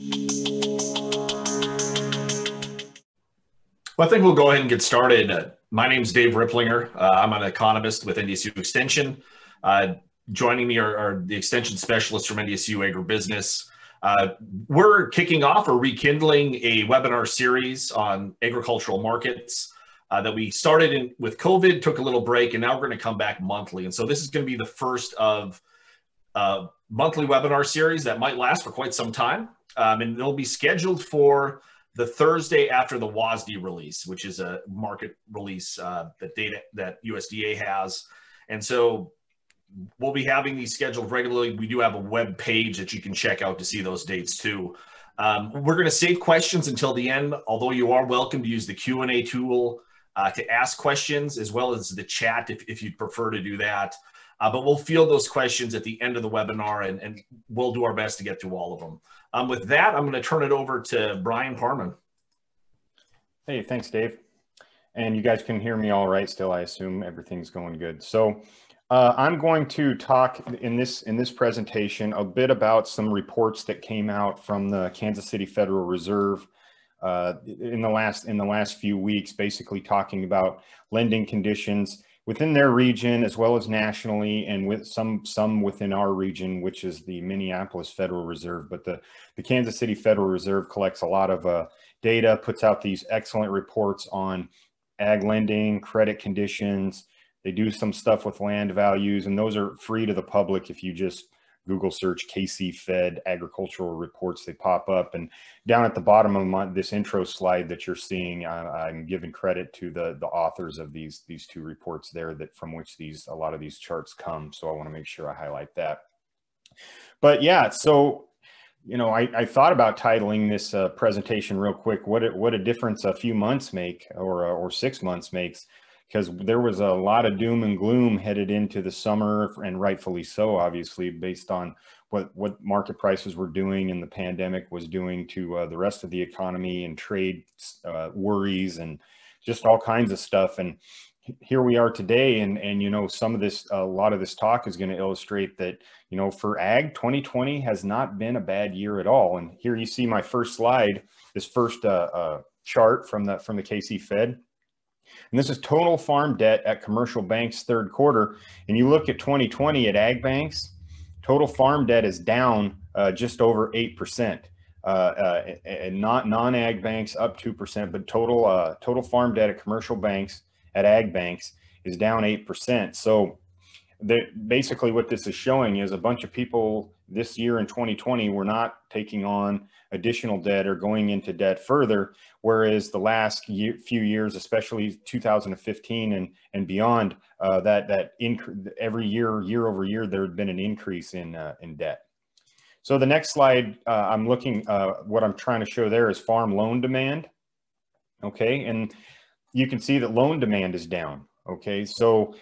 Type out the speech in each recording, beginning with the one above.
Well, I think we'll go ahead and get started. Uh, my name is Dave Ripplinger. Uh, I'm an economist with NDSU Extension. Uh, joining me are, are, the extension specialists from NDSU Agribusiness. Uh, we're kicking off or rekindling a webinar series on agricultural markets uh, that we started in with COVID, took a little break, and now we're going to come back monthly. And so this is going to be the first of a monthly webinar series that might last for quite some time. Um, and they'll be scheduled for the Thursday after the WASDE release, which is a market release uh, that data that USDA has. And so we'll be having these scheduled regularly. We do have a web page that you can check out to see those dates too. Um, we're going to save questions until the end, although you are welcome to use the Q&A tool uh, to ask questions as well as the chat if, if you'd prefer to do that. Uh, but we'll field those questions at the end of the webinar and, and we'll do our best to get through all of them. Um, with that, I'm going to turn it over to Bryon Parman. Hey, thanks, Dave. And you guys can hear me all right still, I assume everything's going good. So uh, I'm going to talk in this in this presentation a bit about some reports that came out from the Kansas City Federal Reserve uh, in the last in the last few weeks, basically talking about lending conditions within their region as well as nationally and with some some within our region which is the minneapolis federal reserve. But the the kansas city federal reserve collects a lot of uh, data puts out these excellent reports on ag lending credit conditions. They do some stuff with land values and those are free to the public if you just Google search KC Fed agricultural reports, they pop up. And down at the bottom of my, this intro slide that you're seeing, I, am giving credit to the, the authors of these, these two reports there that from which these, a lot of these charts come. So I wanna make sure I highlight that. But yeah, so, you know, I, I thought about titling this uh, presentation real quick, what, it, what a difference a few months make or, or six months makes because there was a lot of doom and gloom headed into the summer and rightfully so obviously based on what what market prices were doing and the pandemic was doing to uh, the rest of the economy and trade uh, worries and just all kinds of stuff. And here we are today and and you know some of this a lot of this talk is going to illustrate that you know for ag 2020 has not been a bad year at all. And here you see my first slide this first uh, uh chart from the from the KC Fed and this is total farm debt at commercial banks third quarter. And you look at 2020 at ag banks, total farm debt is down uh, just over 8%. Uh, uh, and not non-ag banks up 2%, but total uh, total farm debt at commercial banks at ag banks is down 8%. So basically what this is showing is a bunch of people this year in 2020 we're not taking on additional debt or going into debt further, whereas the last year, few years, especially 2015 and and beyond, uh, that that every year, year over year, there had been an increase in uh, in debt. So the next slide, uh, I'm looking. Uh, what I'm trying to show there is farm loan demand. Okay, and you can see that loan demand is down. Okay, so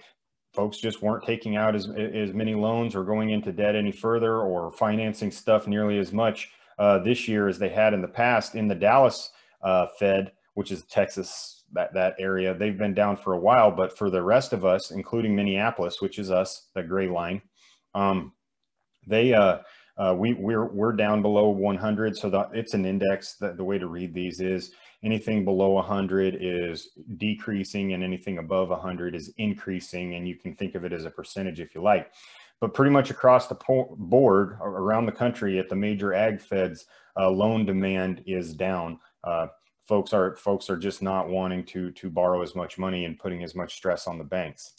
folks just weren't taking out as, as many loans or going into debt any further or financing stuff nearly as much uh, this year as they had in the past in the Dallas uh, Fed, which is Texas, that, that area. They've been down for a while, but for the rest of us, including Minneapolis, which is us, the gray line, um, they, uh, uh, we, we're, we're down below 100. So the, it's an index that the way to read these is anything below 100 is decreasing and anything above 100 is increasing. And you can think of it as a percentage if you like but pretty much across the board around the country at the major ag feds, uh, loan demand is down. Uh, folks are folks are just not wanting to to borrow as much money and putting as much stress on the banks.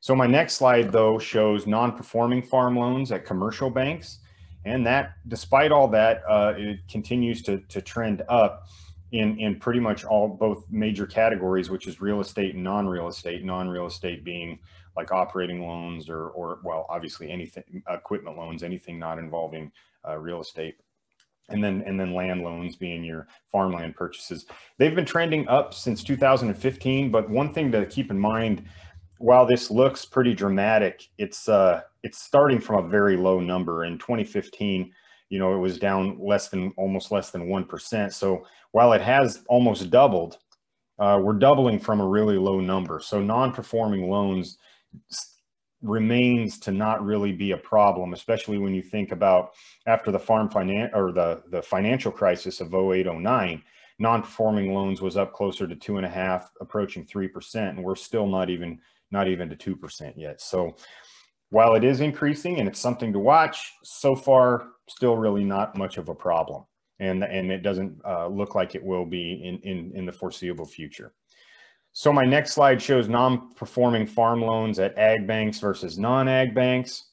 So my next slide though shows non-performing farm loans at commercial banks, and that despite all that, uh, it continues to to trend up in in pretty much all both major categories, which is real estate and non-real estate. Non-real estate being like operating loans or, or well, obviously anything, equipment loans, anything not involving uh, real estate. And then, and then land loans being your farmland purchases. They've been trending up since 2015, but one thing to keep in mind, while this looks pretty dramatic, it's, uh, it's starting from a very low number. In 2015, you know, it was down less than, almost less than 1%. So while it has almost doubled, uh, we're doubling from a really low number. So non-performing loans remains to not really be a problem, especially when you think about after the farm finance or the, the financial crisis of 08, 09, non-performing loans was up closer to two and a half, approaching 3%. And we're still not even, not even to 2% yet. So while it is increasing and it's something to watch, so far, still really not much of a problem. And, and it doesn't uh, look like it will be in, in, in the foreseeable future. So my next slide shows non-performing farm loans at ag banks versus non-ag banks.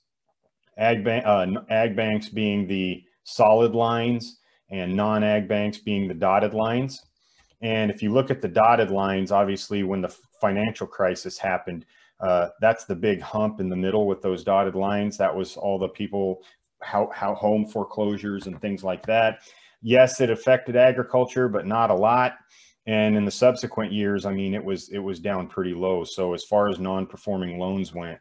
Ag, bank, uh, ag banks being the solid lines and non-ag banks being the dotted lines. And if you look at the dotted lines, obviously when the financial crisis happened, uh, that's the big hump in the middle with those dotted lines. That was all the people, how, how home foreclosures and things like that. Yes, it affected agriculture, but not a lot. And in the subsequent years, I mean, it was it was down pretty low. So as far as non-performing loans went,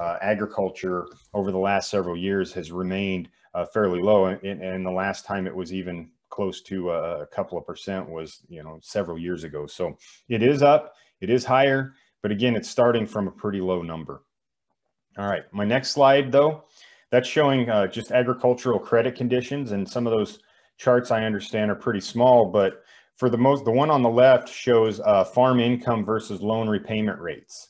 uh, agriculture over the last several years has remained uh, fairly low. And, and, the last time it was even close to a, a couple of percent was, you know, several years ago. So it is up, it is higher, but again, it's starting from a pretty low number. All right, my next slide though, that's showing uh, just agricultural credit conditions and some of those charts I understand are pretty small, but for the most, the one on the left shows uh, farm income versus loan repayment rates.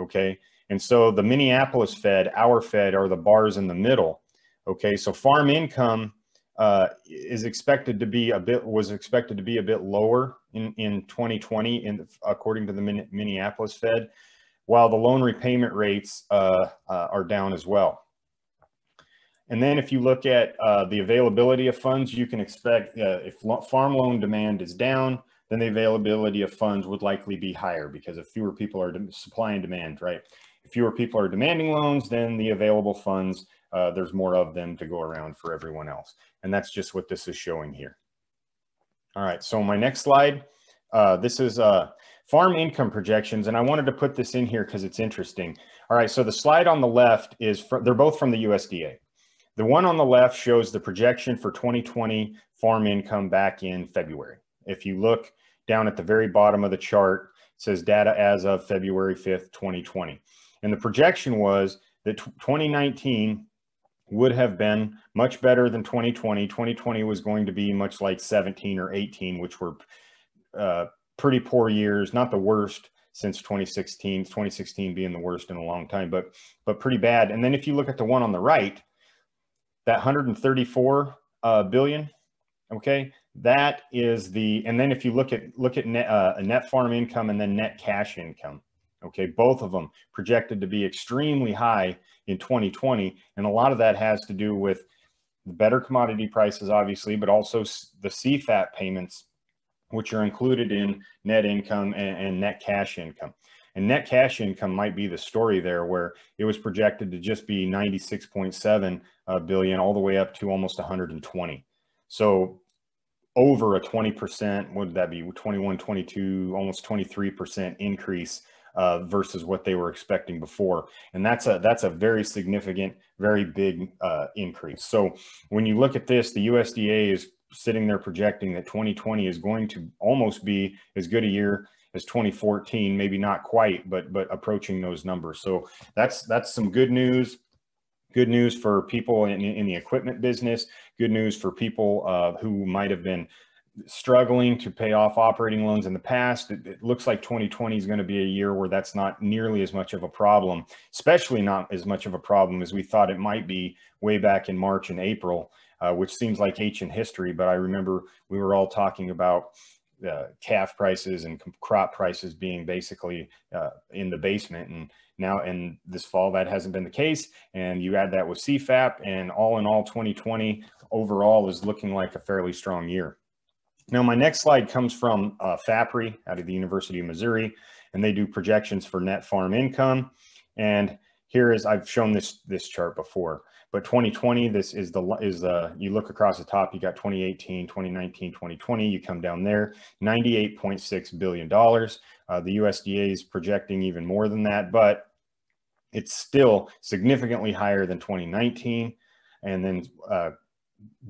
Okay. And so the Minneapolis Fed, our Fed are the bars in the middle. Okay. So farm income uh, is expected to be a bit, was expected to be a bit lower in, in 2020 in, according to the Minneapolis Fed, while the loan repayment rates uh, uh are down as well. And then if you look at uh, the availability of funds, you can expect uh, if farm loan demand is down, then the availability of funds would likely be higher because if fewer people are supply and demand, right? If fewer people are demanding loans, then the available funds, uh, there's more of them to go around for everyone else. And that's just what this is showing here. All right, so my next slide, uh, this is uh, farm income projections. And I wanted to put this in here because it's interesting. All right, so the slide on the left is, they're both from the USDA. The one on the left shows the projection for 2020 farm income back in February. If you look down at the very bottom of the chart, it says data as of February 5th, 2020. And the projection was that 2019 would have been much better than 2020. 2020 was going to be much like 17 or 18, which were uh, pretty poor years, not the worst since 2016, 2016 being the worst in a long time, but but pretty bad. And then if you look at the one on the right, that 134 uh, billion, okay, that is the, and then if you look at, look at net, uh, net farm income and then net cash income, okay, both of them projected to be extremely high in 2020. And a lot of that has to do with the better commodity prices, obviously, but also the CFAP payments, which are included in net income and, and net cash income. And net cash income might be the story there where it was projected to just be 96.7 uh, billion all the way up to almost 120. So over a 20%, what would that be? 21, 22, almost 23% increase uh, versus what they were expecting before. And that's a, that's a very significant, very big uh, increase. So when you look at this, the USDA is sitting there projecting that 2020 is going to almost be as good a year as 2014, maybe not quite, but but approaching those numbers. So that's that's some good news. Good news for people in, in the equipment business. Good news for people uh, who might have been struggling to pay off operating loans in the past. It, it, looks like 2020 is going to be a year where that's not nearly as much of a problem, especially not as much of a problem as we thought it might be way back in March and April, uh, which seems like ancient history. But I remember we were all talking about uh, calf prices and crop prices being basically uh, in the basement. And now in this fall, that hasn't been the case. And you add that with CFAP and all in all 2020 overall is looking like a fairly strong year. Now, my next slide comes from uh, FAPRI out of the University of Missouri, and they do projections for net farm income. And here is, I've shown this, this chart before. But 2020, this is the, is the, you look across the top, you got 2018, 2019, 2020, you come down there, $98.6 billion. Uh, the USDA is projecting even more than that, but it's still significantly higher than 2019 and then uh,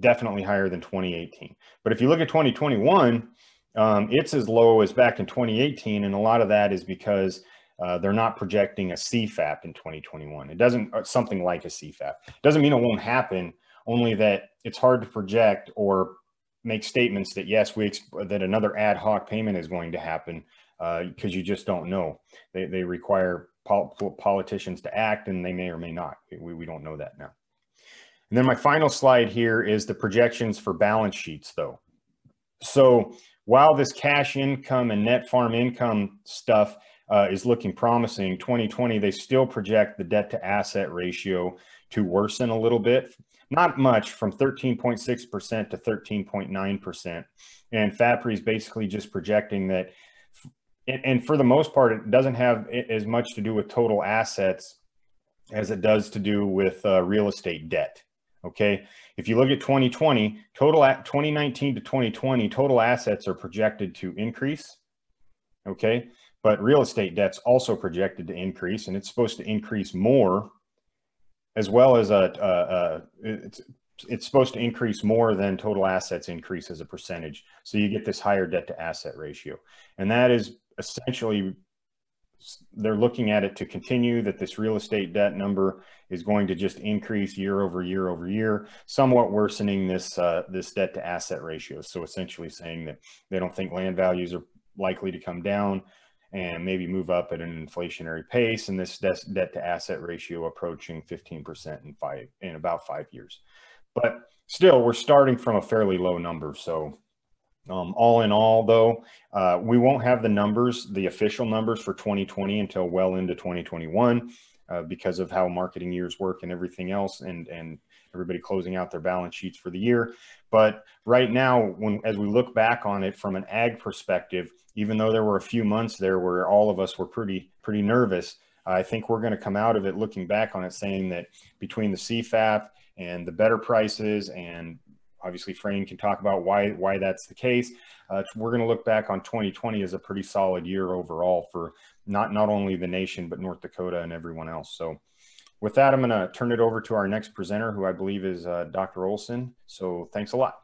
definitely higher than 2018. But if you look at 2021, um, it's as low as back in 2018. And a lot of that is because Uh, they're not projecting a CFAP in 2021. It doesn't uh, something like a CFAP. It doesn't mean it won't happen. Only that it's hard to project or make statements that yes, we that another ad hoc payment is going to happen because uh, you just don't know. They they require pol politicians to act, and they may or may not. We we don't know that now. And then my final slide here is the projections for balance sheets, though. So while this cash income and net farm income stuff uh, is looking promising, 2020, they still project the debt to asset ratio to worsen a little bit. Not much from 13.6% to 13.9%. And FAPRI is basically just projecting that, and for the most part, it doesn't have as much to do with total assets as it does to do with uh, real estate debt. Okay. If you look at 2020, total at 2019 to 2020, total assets are projected to increase. Okay. But real estate debt's also projected to increase and it's supposed to increase more as well as a, a, a it's, it's supposed to increase more than total assets increase as a percentage. So you get this higher debt to asset ratio. And that is essentially they're looking at it to continue that this real estate debt number is going to just increase year over year over year, somewhat worsening this uh, this debt to asset ratio. So essentially saying that they don't think land values are likely to come down and maybe move up at an inflationary pace, and this debt to asset ratio approaching 15% in five in about five years. But still, we're starting from a fairly low number, so um, all in all, though, uh, we won't have the numbers, the official numbers for 2020 until well into 2021 uh, because of how marketing years work and everything else, and and everybody closing out their balance sheets for the year. But right now, when as we look back on it from an ag perspective, even though there were a few months there where all of us were pretty pretty nervous, I think we're going to come out of it looking back on it saying that between the CFAP and the better prices and obviously Frayne can talk about why why that's the case. Uh, we're going to look back on 2020 as a pretty solid year overall for not not only the nation but North Dakota and everyone else. So with that, I'm going to turn it over to our next presenter, who I believe is uh, Dr. Olson. So thanks a lot.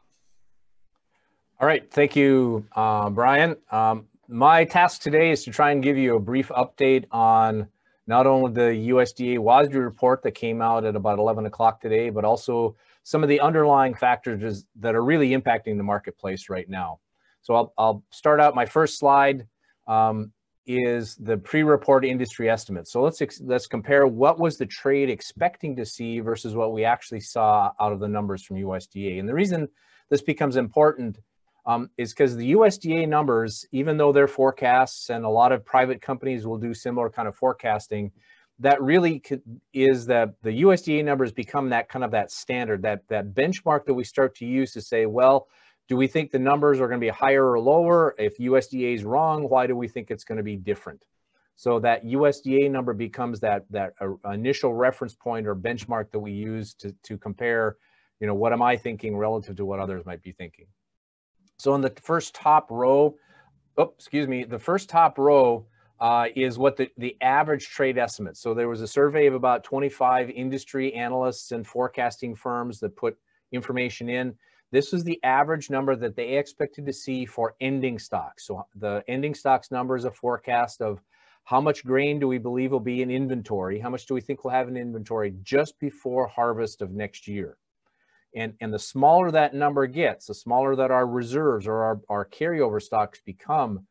All right, thank you, uh, Bryon. Um, my task today is to try and give you a brief update on not only the USDA WASDE report that came out at about 11 o'clock today, but also some of the underlying factors that are really impacting the marketplace right now. So I'll, I'll start out my first slide um, is the pre-report industry estimate. So let's let's compare what was the trade expecting to see versus what we actually saw out of the numbers from USDA. And the reason this becomes important um, is because the USDA numbers, even though they're forecasts and a lot of private companies will do similar kind of forecasting, that really is that the USDA numbers become that kind of that standard, that that benchmark that we start to use to say, well, do we think the numbers are going to be higher or lower? If USDA is wrong, why do we think it's going to be different? So that USDA number becomes that that uh, initial reference point or benchmark that we use to to compare, you know, what am I thinking relative to what others might be thinking. So in the first top row, excuse me, the first top row uh, is what the, the average trade estimate. So there was a survey of about 25 industry analysts and forecasting firms that put information in. This was the average number that they expected to see for ending stocks. So the ending stocks number is a forecast of how much grain do we believe will be in inventory? How much do we think we'll have in inventory just before harvest of next year? And, and the smaller that number gets, the smaller that our reserves or our, our carryover stocks become,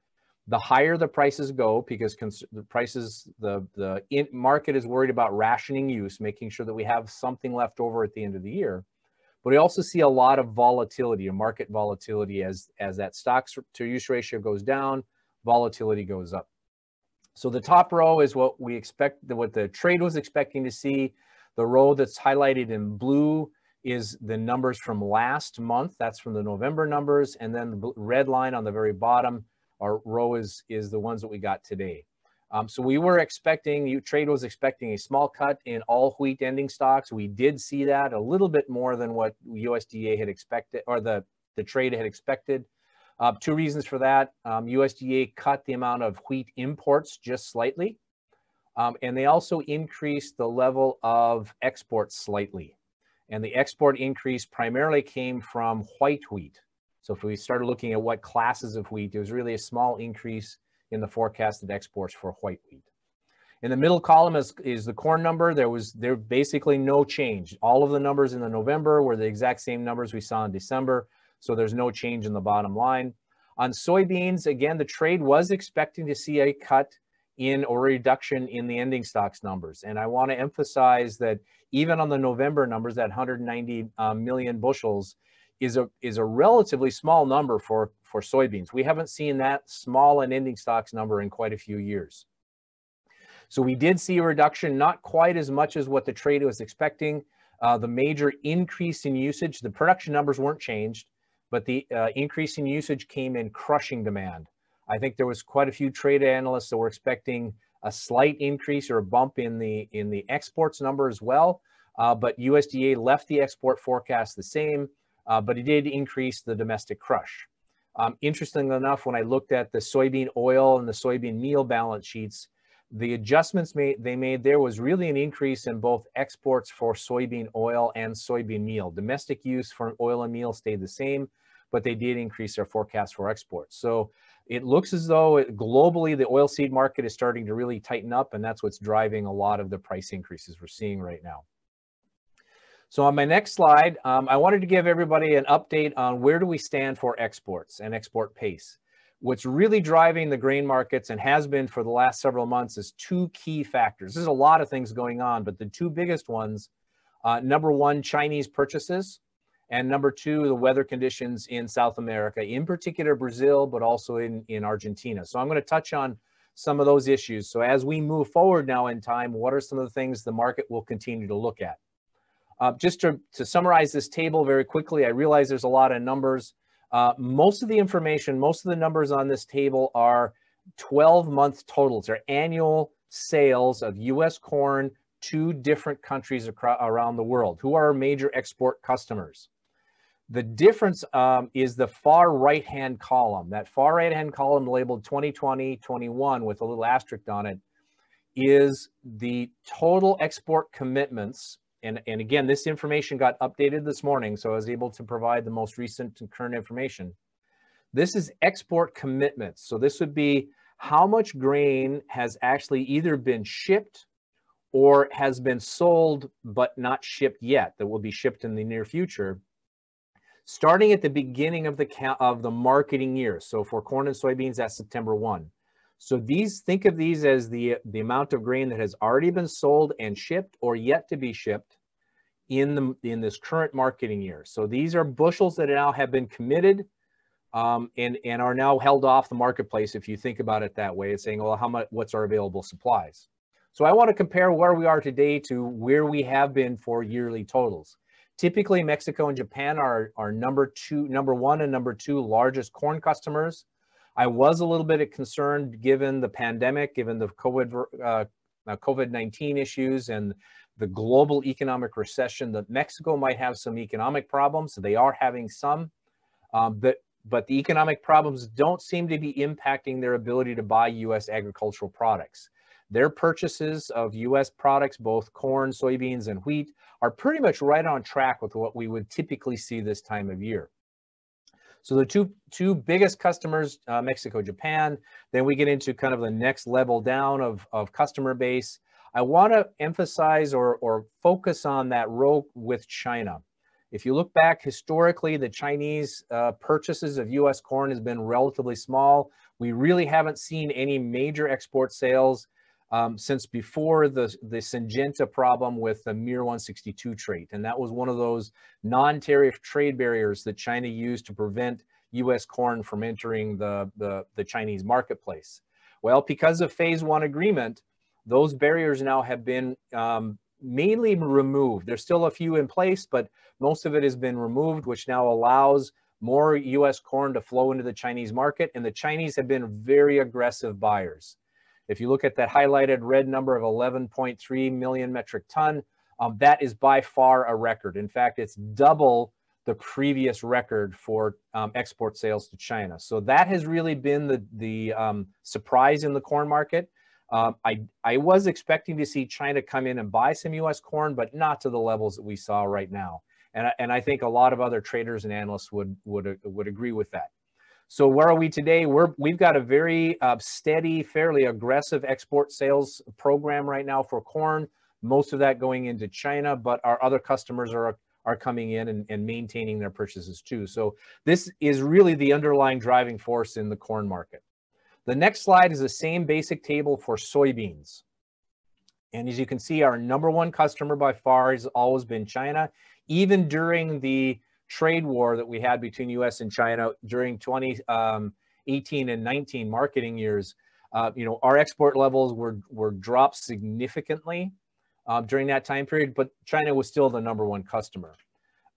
the higher the prices go because the prices the the market is worried about rationing use making sure that we have something left over at the end of the year. But we also see a lot of volatility and market volatility as as that stocks to use ratio goes down volatility goes up. So the top row is what we expect what the trade was expecting to see. The row that's highlighted in blue is the numbers from last month. That's from the november numbers. And then the red line on the very bottom our row is, is the ones that we got today. Um, so we were expecting, you, trade was expecting a small cut in all wheat ending stocks. We did see that a little bit more than what USDA had expected, or the, the trade had expected. Uh, two reasons for that. Um, USDA cut the amount of wheat imports just slightly. Um, and they also increased the level of exports slightly. And the export increase primarily came from white wheat. So if we started looking at what classes of wheat, there was really a small increase in the forecasted exports for white wheat. In the middle column is, is the corn number. There was there basically no change. All of the numbers in the November were the exact same numbers we saw in December. So there's no change in the bottom line. On soybeans, again, the trade was expecting to see a cut in or reduction in the ending stocks numbers. And I want to emphasize that even on the November numbers, that 190 uh, million bushels is a is a relatively small number for for soybeans. We haven't seen that small an ending stocks number in quite a few years. So we did see a reduction, not quite as much as what the trade was expecting. Uh, the major increase in usage, the production numbers weren't changed, but the uh, increase in usage came in crushing demand. I think there was quite a few trade analysts that were expecting a slight increase or a bump in the in the exports number as well. Uh, but USDA left the export forecast the same, uh, but it did increase the domestic crush. Um, interestingly enough, when I looked at the soybean oil and the soybean meal balance sheets, the adjustments made, they made there was really an increase in both exports for soybean oil and soybean meal. Domestic use for oil and meal stayed the same, but they did increase their forecast for exports. So it looks as though it, globally the oilseed market is starting to really tighten up, and that's what's driving a lot of the price increases we're seeing right now. So on my next slide, um, I wanted to give everybody an update on where do we stand for exports and export pace what's really driving the grain markets and has been for the last several months is two key factors. There's a lot of things going on, but the two biggest ones, uh, number one, Chinese purchases, and number two, the weather conditions in South America, in particular Brazil, but also in, in Argentina. So I'm going to touch on some of those issues. So as we move forward now in time, what are some of the things the market will continue to look at? Uh, just to, to summarize this table very quickly, I realize there's a lot of numbers. Uh, most of the information, most of the numbers on this table are 12 month totals. They're annual sales of US corn to different countries around the world. Who are our major export customers? The difference um, is the far right hand column. That far right hand column labeled 2020 21 with a little asterisk on it is the total export commitments and, and again, this information got updated this morning, so I was able to provide the most recent and current information. This is export commitments. So this would be how much grain has actually either been shipped or has been sold but not shipped yet that will be shipped in the near future starting at the beginning of the of the marketing year so for corn and soybeans that's september 1 so these, think of these as the, the amount of grain that has already been sold and shipped or yet to be shipped in, the, in this current marketing year. So these are bushels that now have been committed um, and, and are now held off the marketplace. If you think about it that way, it's saying, well, how much, what's our available supplies? So I want to compare where we are today to where we have been for yearly totals. Typically, Mexico and Japan are, are number two, number one and number two largest corn customers. I was a little bit concerned given the pandemic, given the COVID, uh, uh COVID-19 issues and the global economic recession that Mexico might have some economic problems. They are having some, um, but, but the economic problems don't seem to be impacting their ability to buy U.S. agricultural products. Their purchases of U.S. products, both corn, soybeans, and wheat, are pretty much right on track with what we would typically see this time of year. So the two two biggest customers, uh, Mexico, Japan. Then we get into kind of the next level down of, of customer base. I want to emphasize or, or focus on that row with China. If you look back historically, the Chinese uh, purchases of U.S. corn has been relatively small. We really haven't seen any major export sales um, since before the, the Syngenta problem with the MIR 162 trait. And that was one of those non-tariff trade barriers that China used to prevent U.S. corn from entering the, the, the Chinese marketplace. Well, because of phase one agreement, those barriers now have been um, mainly removed. There's still a few in place, but most of it has been removed, which now allows more U.S. corn to flow into the Chinese market. And the Chinese have been very aggressive buyers. If you look at that highlighted red number of 11.3 million metric ton, um, that is by far a record. In fact, it's double the previous record for um, export sales to China. So that has really been the, the um, surprise in the corn market. Um, I, I was expecting to see China come in and buy some U.S. corn, but not to the levels that we saw right now. And, and I think a lot of other traders and analysts would, would, would agree with that. So where are we today? We're we've got a very uh, steady, fairly aggressive export sales program right now for corn. Most of that going into China, but our other customers are are coming in and, and maintaining their purchases too. So this is really the underlying driving force in the corn market. The next slide is the same basic table for soybeans. And as you can see, our number one customer by far has always been China. Even during the trade war that we had between US and China during 2018 um, and 19 marketing years, uh, you know, our export levels were, were dropped significantly uh, during that time period, but China was still the number one customer.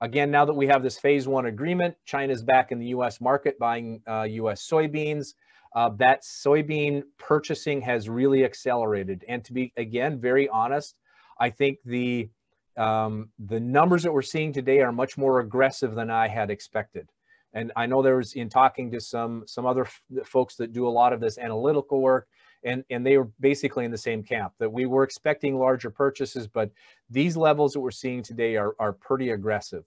Again, now that we have this phase one agreement, China's back in the US market buying uh, US soybeans. Uh, that soybean purchasing has really accelerated. And to be, again, very honest, I think the um, the numbers that we're seeing today are much more aggressive than I had expected. And I know there was in talking to some some other folks that do a lot of this analytical work, and and they were basically in the same camp that we were expecting larger purchases, but these levels that we're seeing today are are pretty aggressive.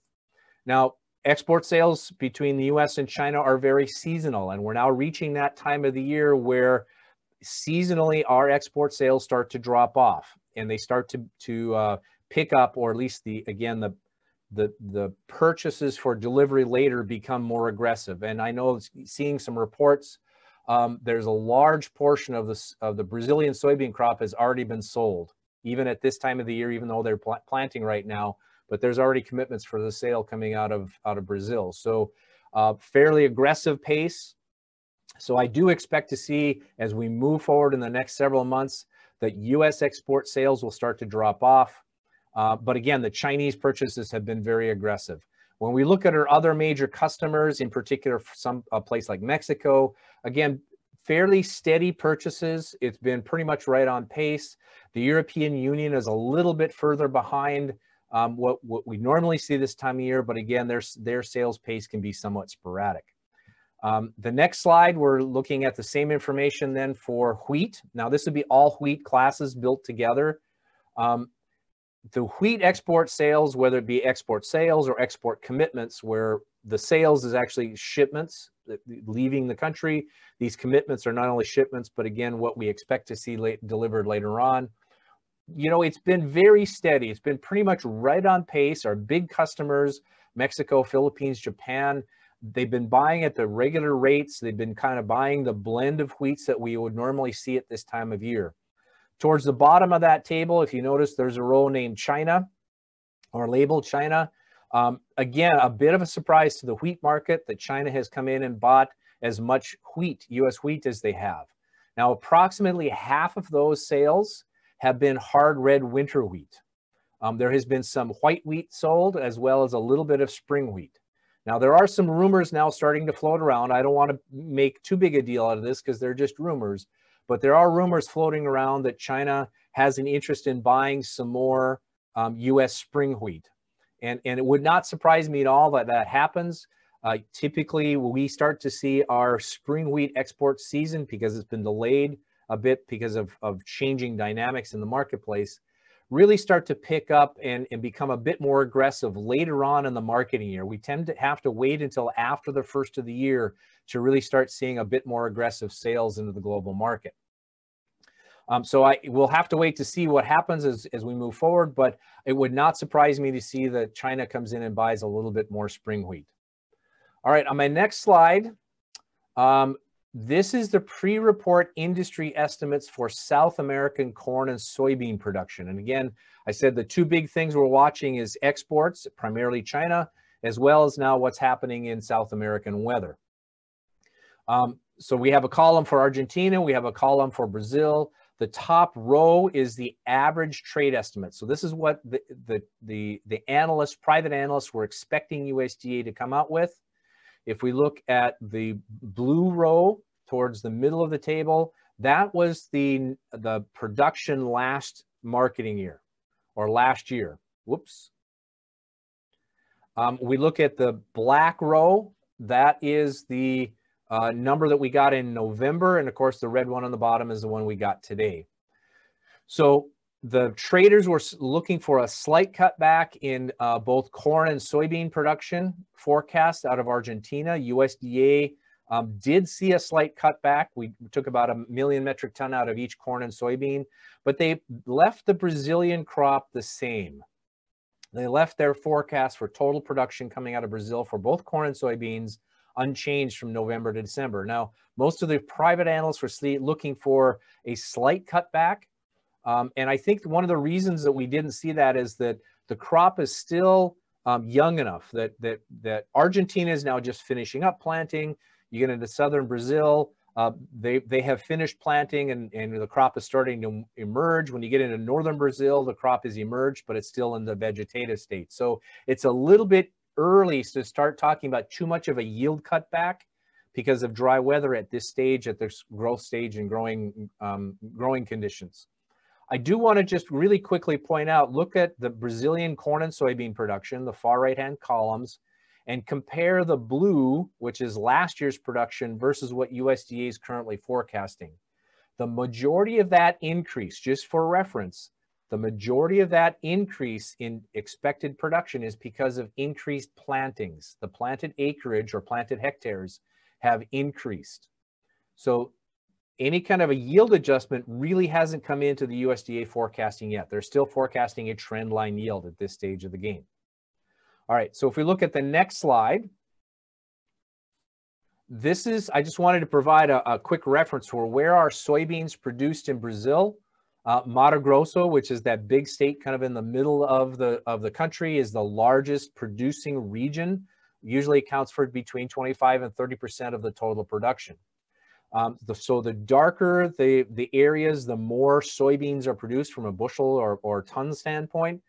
Now, export sales between the U.S. and China are very seasonal, and we're now reaching that time of the year where seasonally our export sales start to drop off, and they start to to uh, pick up, or at least the again the the the purchases for delivery later become more aggressive. And I know seeing some reports um, there's a large portion of this of the Brazilian soybean crop has already been sold, even at this time of the year, even though they're pl planting right now. But there's already commitments for the sale coming out of out of Brazil. So uh, fairly aggressive pace. So I do expect to see as we move forward in the next several months that U.S. export sales will start to drop off. Uh, but again, the Chinese purchases have been very aggressive. When we look at our other major customers, in particular, some a place like Mexico, again, fairly steady purchases. It's been pretty much right on pace. The European Union is a little bit further behind um, what, what we normally see this time of year, but again, their, their sales pace can be somewhat sporadic. Um, the next slide, we're looking at the same information then for wheat. Now, this would be all wheat classes built together. Um, the wheat export sales, whether it be export sales or export commitments, where the sales is actually shipments uh, leaving the country. These commitments are not only shipments, but again, what we expect to see late, delivered later on. You know, it's been very steady. It's been pretty much right on pace. Our big customers, Mexico, Philippines, Japan, they've been buying at the regular rates. They've been kind of buying the blend of wheats that we would normally see at this time of year. Towards the bottom of that table, if you notice, there's a row named China or labeled China. Um, again, a bit of a surprise to the wheat market that China has come in and bought as much wheat, U.S. wheat, as they have. Now, approximately half of those sales have been hard red winter wheat. Um, there has been some white wheat sold as well as a little bit of spring wheat. Now, there are some rumors now starting to float around. I don't want to make too big a deal out of this because they're just rumors. But there are rumors floating around that China has an interest in buying some more um, U.S. spring wheat. And, and it would not surprise me at all that that happens. Uh, typically, we start to see our spring wheat export season because it's been delayed a bit because of, of changing dynamics in the marketplace really start to pick up and, and become a bit more aggressive later on in the marketing year. We tend to have to wait until after the first of the year to really start seeing a bit more aggressive sales into the global market. Um, so I will have to wait to see what happens as, as we move forward, but it would not surprise me to see that China comes in and buys a little bit more spring wheat. All right, on my next slide, um, this is the pre-report industry estimates for South American corn and soybean production. And again, I said the two big things we're watching is exports, primarily China, as well as now what's happening in South American weather. Um, so we have a column for Argentina, we have a column for Brazil, the top row is the average trade estimate. So this is what the, the, the, the analysts, private analysts were expecting USDA to come out with. If we look at the blue row towards the middle of the table, that was the, the production last marketing year or last year. Whoops. Um, we look at the black row, that is the uh, number that we got in November. And of course, the red one on the bottom is the one we got today. So the traders were looking for a slight cutback in uh, both corn and soybean production forecast out of Argentina. USDA um, did see a slight cutback. We took about a million metric ton out of each corn and soybean, but they left the Brazilian crop the same. They left their forecast for total production coming out of Brazil for both corn and soybeans unchanged from November to December. Now, most of the private analysts were looking for a slight cutback. Um, and I think one of the reasons that we didn't see that is that the crop is still um, young enough that, that, that Argentina is now just finishing up planting. You get into southern Brazil, uh, they, they have finished planting and, and the crop is starting to emerge. When you get into northern Brazil, the crop is emerged, but it's still in the vegetative state. So it's a little bit early to start talking about too much of a yield cutback because of dry weather at this stage, at this growth stage and growing, um, growing conditions. I do want to just really quickly point out, look at the Brazilian corn and soybean production, the far right-hand columns, and compare the blue, which is last year's production, versus what USDA is currently forecasting. The majority of that increase, just for reference, the majority of that increase in expected production is because of increased plantings. The planted acreage or planted hectares have increased. So any kind of a yield adjustment really hasn't come into the USDA forecasting yet. They're still forecasting a trend line yield at this stage of the game. All right, so if we look at the next slide, this is, I just wanted to provide a, a quick reference for where are soybeans produced in Brazil. Uh, Mato Grosso, which is that big state kind of in the middle of the, of the country, is the largest producing region, usually accounts for between 25 and 30% of the total production. Um, the, so the darker the, the areas, the more soybeans are produced from a bushel or, or ton standpoint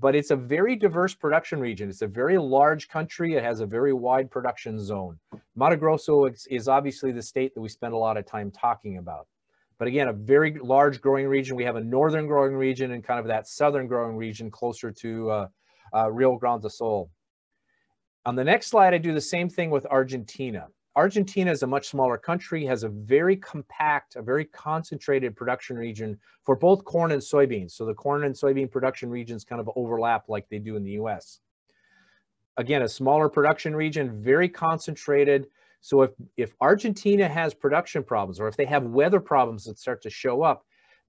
but it's a very diverse production region. It's a very large country. It has a very wide production zone. Mato Grosso is, is, obviously the state that we spend a lot of time talking about. But again, a very large growing region. We have a northern growing region and kind of that southern growing region closer to uh, uh, Rio Grande do Sul. On the next slide, I do the same thing with Argentina. Argentina is a much smaller country, has a very compact, a very concentrated production region for both corn and soybeans. So the corn and soybean production regions kind of overlap like they do in the US. Again, a smaller production region, very concentrated. So if, if Argentina has production problems or if they have weather problems that start to show up,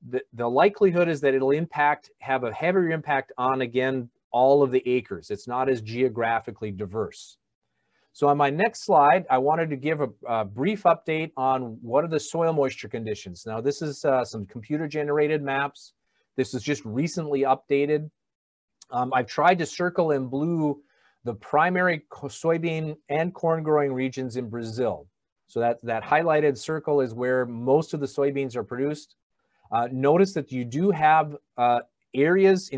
the, the likelihood is that it'll impact, have a heavier impact on, again, all of the acres. It's not as geographically diverse. So on my next slide, I wanted to give a, a, brief update on what are the soil moisture conditions. Now this is uh, some computer generated maps. This is just recently updated. Um, I've tried to circle in blue the primary soybean and corn growing regions in Brazil. So that, that highlighted circle is where most of the soybeans are produced. Uh, notice that you do have uh, areas,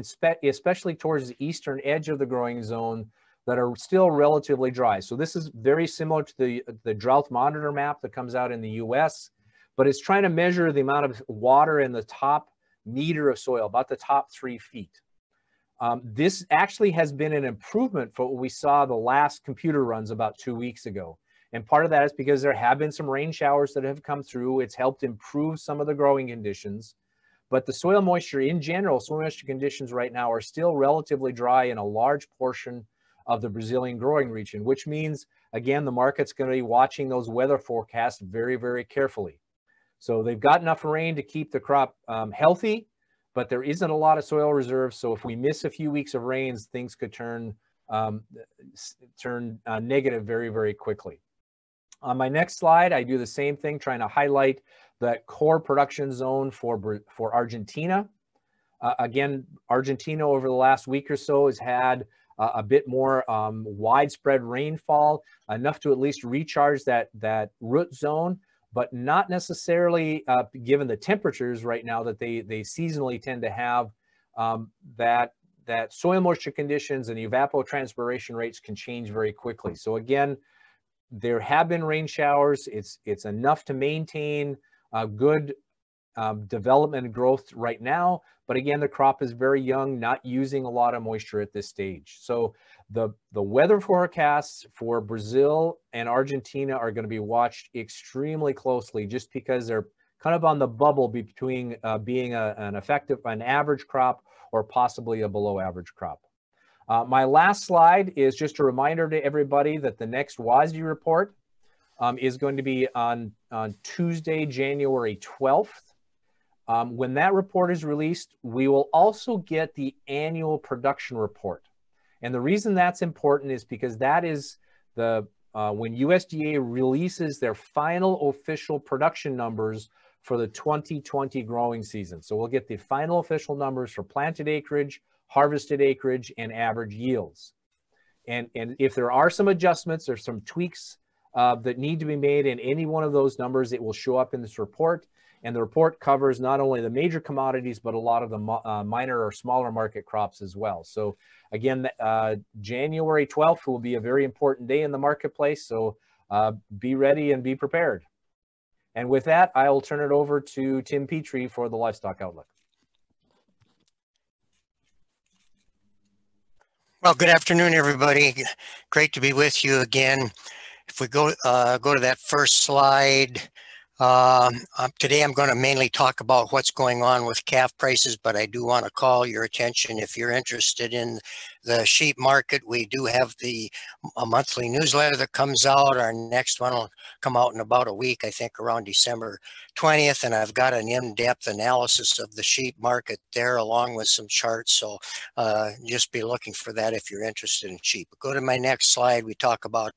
especially towards the eastern edge of the growing zone, that are still relatively dry. So this is very similar to the, the drought monitor map that comes out in the US, but it's trying to measure the amount of water in the top meter of soil, about the top three feet. Um, this actually has been an improvement for what we saw the last computer runs about two weeks ago. And part of that is because there have been some rain showers that have come through. It's helped improve some of the growing conditions. But the soil moisture in general, soil moisture conditions right now are still relatively dry in a large portion of the Brazilian growing region, which means, again, the market's going to be watching those weather forecasts very, very carefully. So they've got enough rain to keep the crop um, healthy, but there isn't a lot of soil reserves. So if we miss a few weeks of rains, things could turn um, turn uh, negative very, very quickly. On my next slide, I do the same thing, trying to highlight that core production zone for, for Argentina. Uh, again, Argentina over the last week or so has had uh, a bit more um, widespread rainfall, enough to at least recharge that, that root zone, but not necessarily uh, given the temperatures right now that they, they seasonally tend to have, um, that, that soil moisture conditions and evapotranspiration rates can change very quickly. So again, there have been rain showers. It's, it's enough to maintain a good um, development and growth right now. But again, the crop is very young, not using a lot of moisture at this stage. So the, the weather forecasts for Brazil and Argentina are going to be watched extremely closely just because they're kind of on the bubble between uh, being a, an effective, an average crop or possibly a below average crop. Uh, my last slide is just a reminder to everybody that the next WASDE report um, is going to be on, on Tuesday, January 12th. Um, when that report is released, we will also get the annual production report. And the reason that's important is because that is the uh, when USDA releases their final official production numbers for the 2020 growing season. So we'll get the final official numbers for planted acreage, harvested acreage, and average yields. And, and if there are some adjustments or some tweaks uh, that need to be made in any one of those numbers, it will show up in this report. And the report covers not only the major commodities, but a lot of the uh, minor or smaller market crops as well. So again, uh, January 12th will be a very important day in the marketplace. So uh, be ready and be prepared. And with that, I'll turn it over to Tim Petry for the Livestock Outlook. Well, good afternoon, everybody. Great to be with you again. If we go uh, go to that first slide, um, um, today I'm going to mainly talk about what's going on with calf prices, but I do want to call your attention if you're interested in the sheep market. We do have the a monthly newsletter that comes out. Our next one will come out in about a week, I think around December 20th. And I've got an in-depth analysis of the sheep market there along with some charts. So uh, just be looking for that if you're interested in sheep. Go to my next slide. We talk about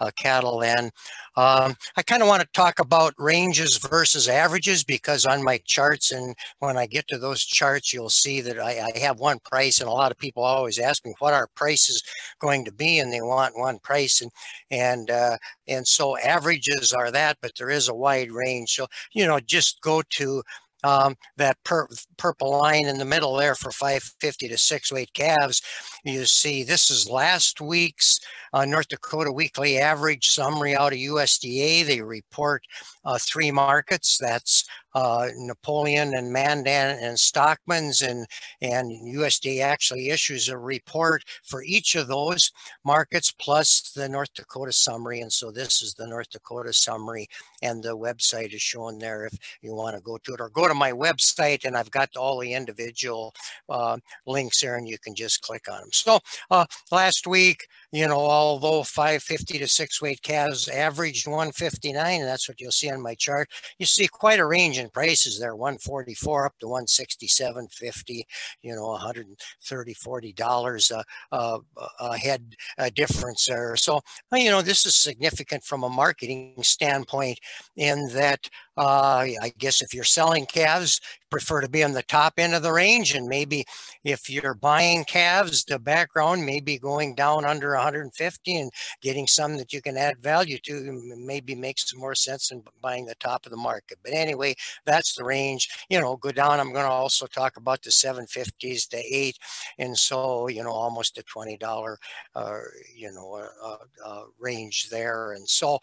uh, cattle then. Um, I kind of want to talk about ranges versus averages because on my charts and when I get to those charts, you'll see that I, I have one price and a lot of people always ask what our price is going to be and they want one price and and uh, and so averages are that but there is a wide range so you know just go to um, that pur purple line in the middle there for 550 to six weight calves. You see, this is last week's uh, North Dakota weekly average summary out of USDA. They report uh, three markets. That's uh, Napoleon and Mandan and Stockman's and, and USDA actually issues a report for each of those markets plus the North Dakota summary. And so this is the North Dakota summary and the website is shown there if you want to go to it or go to my website and I've got all the individual uh, links there and you can just click on them. So uh, last week, you know, although 550 to six weight calves averaged 159, and that's what you'll see on my chart, you see quite a range in prices there, 144 up to 167.50, you know, 130, 40 dollars a, a, a head a difference there. So, you know, this is significant from a marketing standpoint in that uh, I guess if you're selling calves, prefer to be on the top end of the range. And maybe if you're buying calves, the background may be going down under 150 and getting some that you can add value to maybe makes more sense than buying the top of the market. But anyway, that's the range. You know, go down. I'm going to also talk about the 750s to eight. And so, you know, almost a $20, uh, you know, uh, uh, range there. And so,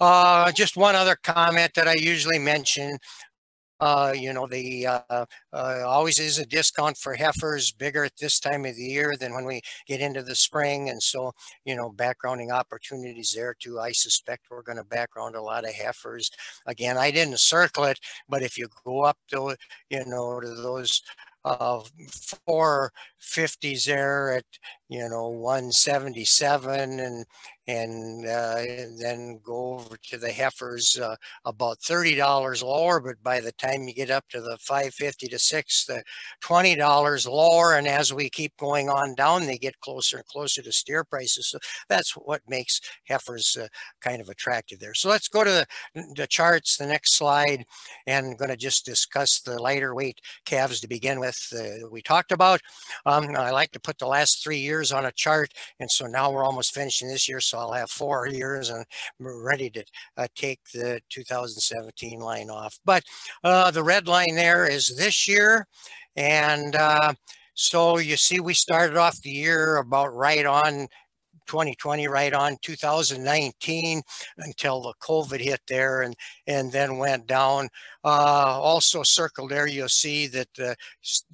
uh, just one other comment that I usually mention. Uh, you know, the uh, uh, always is a discount for heifers bigger at this time of the year than when we get into the spring. And so, you know, backgrounding opportunities there too. I suspect we're going to background a lot of heifers. Again, I didn't circle it, but if you go up to, you know, to those uh, 450s there at you know 177 and and, uh, then go over to the heifers uh, about $30 lower but by the time you get up to the 550 to 6 the $20 lower and as we keep going on down they get closer and closer to steer prices so that's what makes heifers uh, kind of attractive there so let's go to the, the charts the next slide and I'm going to just discuss the lighter weight calves to begin with uh, we talked about um, I like to put the last three years years on a chart. And so now we're almost finishing this year. So I'll have four years and I'm ready to uh, take the 2017 line off. But uh, the red line there is this year. And uh, so you see, we started off the year about right on 2020 right on 2019 until the COVID hit there and, and then went down. Uh, also circled there, you'll see that the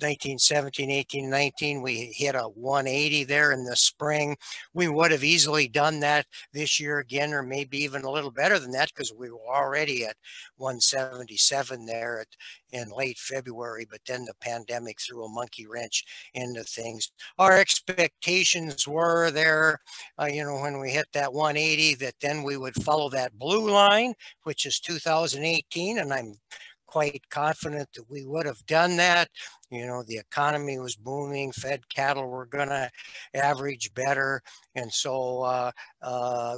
19, 17, 18, 19, we hit a 180 there in the spring. We would have easily done that this year again, or maybe even a little better than that because we were already at 177 there at, in late February, but then the pandemic threw a monkey wrench into things. Our expectations were there uh, you know, when we hit that 180, that then we would follow that blue line, which is 2018. And I'm quite confident that we would have done that. You know, the economy was booming, fed cattle were going to average better. And so, uh, uh,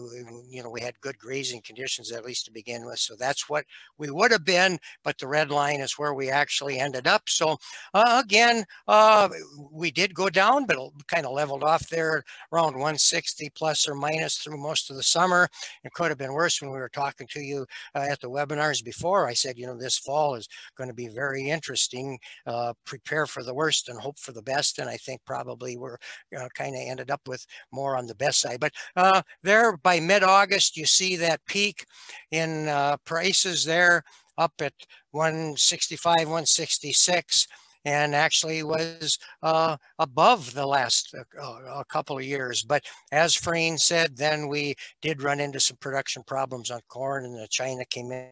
you know, we had good grazing conditions at least to begin with. So that's what we would have been. But the red line is where we actually ended up. So uh, again, uh, we did go down, but kind of leveled off there around 160 plus or minus through most of the summer. It could have been worse when we were talking to you uh, at the webinars before. I said, you know, this fall is going to be very interesting. Uh, prepare for the worst and hope for the best. And I think probably we're uh, kind of ended up with more on the best side. But uh, there by mid-August, you see that peak in uh, prices there up at 165, 166 and actually was uh, above the last uh, a couple of years. But as Frayne said, then we did run into some production problems on corn and the China came in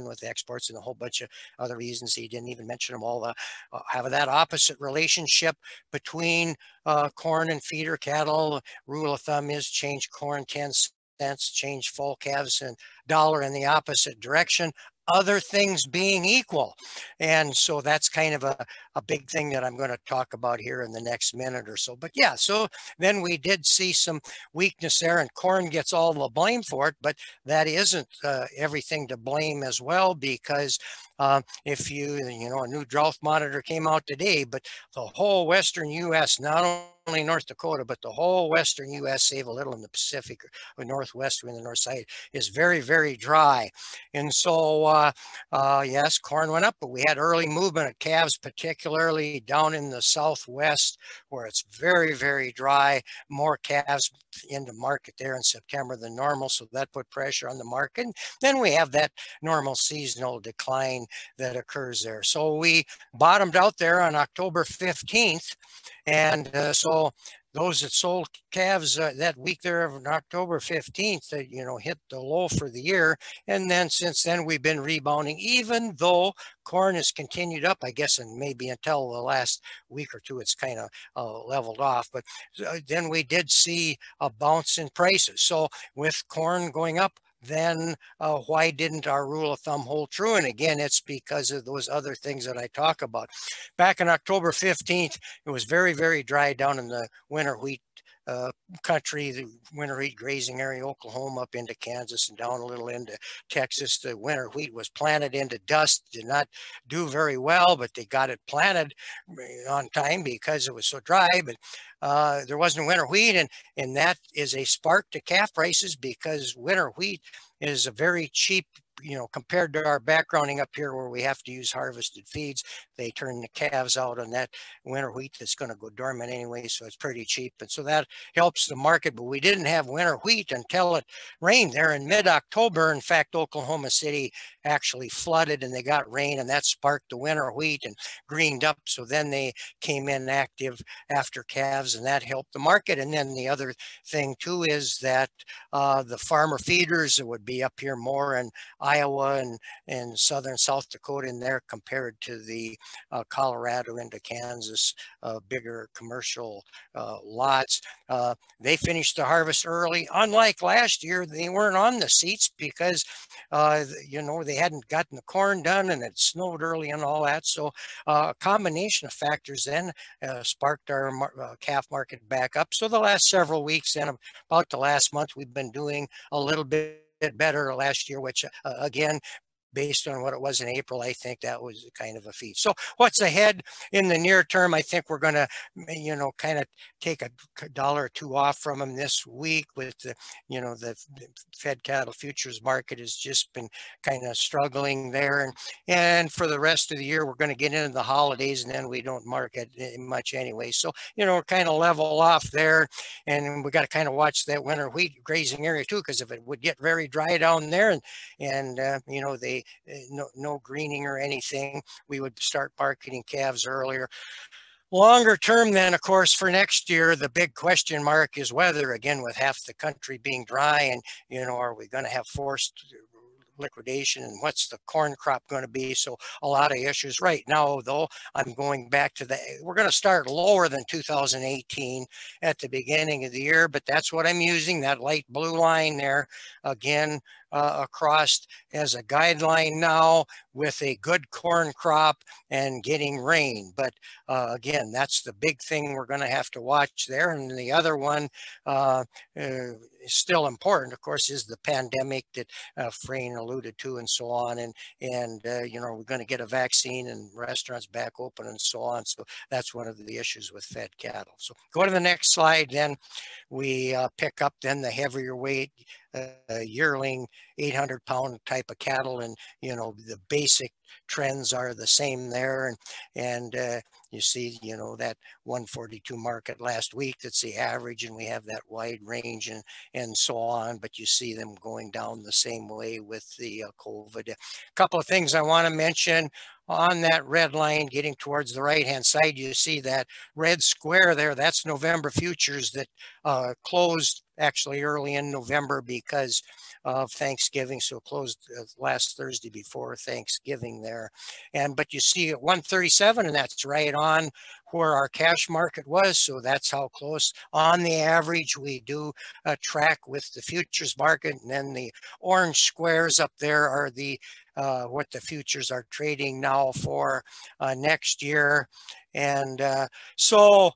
with the exports and a whole bunch of other reasons. He didn't even mention them all. Uh, uh, have that opposite relationship between uh, corn and feeder cattle. Rule of thumb is change corn 10 cents, change full calves and dollar in the opposite direction other things being equal. And so that's kind of a, a big thing that I'm going to talk about here in the next minute or so. But yeah, so then we did see some weakness there and corn gets all the blame for it, but that isn't uh, everything to blame as well because uh, if you, you know, a new drought monitor came out today, but the whole Western U.S., not only North Dakota, but the whole Western U.S., save a little in the Pacific or Northwest, in the north side, is very, very dry. And so, uh, uh, yes, corn went up, but we had early movement of calves, particularly down in the Southwest, where it's very, very dry. More calves in the market there in September than normal, so that put pressure on the market. Then we have that normal seasonal decline that occurs there. So we bottomed out there on October 15th. And uh, so those that sold calves uh, that week there of October 15th, that, you know, hit the low for the year. And then since then, we've been rebounding, even though corn has continued up, I guess, and maybe until the last week or two, it's kind of uh, leveled off. But uh, then we did see a bounce in prices. So with corn going up, then uh, why didn't our rule of thumb hold true? And again, it's because of those other things that I talk about. Back on October 15th, it was very, very dry down in the winter wheat uh, country, the winter wheat grazing area, Oklahoma up into Kansas and down a little into Texas. The winter wheat was planted into dust, did not do very well, but they got it planted eh, on time because it was so dry. But uh, there wasn't winter wheat, and and that is a spark to calf prices because winter wheat is a very cheap you know, compared to our backgrounding up here where we have to use harvested feeds, they turn the calves out on that winter wheat that's going to go dormant anyway. So it's pretty cheap. And so that helps the market. But we didn't have winter wheat until it rained there in mid October. In fact, Oklahoma City actually flooded and they got rain and that sparked the winter wheat and greened up. So then they came in active after calves and that helped the market. And then the other thing too is that uh, the farmer feeders that would be up here more in Iowa and, and southern South Dakota in there compared to the uh, Colorado into Kansas, uh, bigger commercial uh, lots. Uh, they finished the harvest early. Unlike last year, they weren't on the seats because, uh, you know, they hadn't gotten the corn done and it snowed early and all that. So uh, a combination of factors then uh, sparked our mar uh, calf market back up. So the last several weeks and about the last month, we've been doing a little bit better last year, which uh, again, based on what it was in April, I think that was kind of a feat. So what's ahead in the near term? I think we're going to, you know, kind of take a dollar or two off from them this week with the, you know, the Fed cattle futures market has just been kind of struggling there. And, and for the rest of the year, we're going to get into the holidays and then we don't market much anyway. So, you know, kind of level off there. And we got to kind of watch that winter wheat grazing area too, because if it would get very dry down there and, and uh, you know, they Eh, no, no greening or anything. We would start marketing calves earlier. Longer term, then, of course, for next year, the big question mark is weather. Again, with half the country being dry, and you know, are we going to have forced liquidation and what's the corn crop going to be. So a lot of issues right now, though, I'm going back to the, we're going to start lower than 2018 at the beginning of the year, but that's what I'm using, that light blue line there. Again, uh, across as a guideline now with a good corn crop and getting rain. But uh, again, that's the big thing we're going to have to watch there. And the other one uh, uh, is still important, of course, is the pandemic that uh, Frayne alluded to and so on. And, and uh, you know, we're going to get a vaccine and restaurants back open and so on. So that's one of the issues with fed cattle. So go to the next slide. Then we uh, pick up then the heavier weight uh, yearling 800 pound type of cattle and you know the basic trends are the same there and and uh, you see you know that 142 market last week that's the average and we have that wide range and and so on but you see them going down the same way with the uh, covid. A couple of things i want to mention. On that red line getting towards the right hand side you see that red square there that's november futures that uh, closed actually early in november because of thanksgiving so closed uh, last thursday before thanksgiving there and but you see at 137 and that's right on where our cash market was. So that's how close on the average we do uh, track with the futures market. And then the orange squares up there are the uh, what the futures are trading now for uh, next year. And uh, so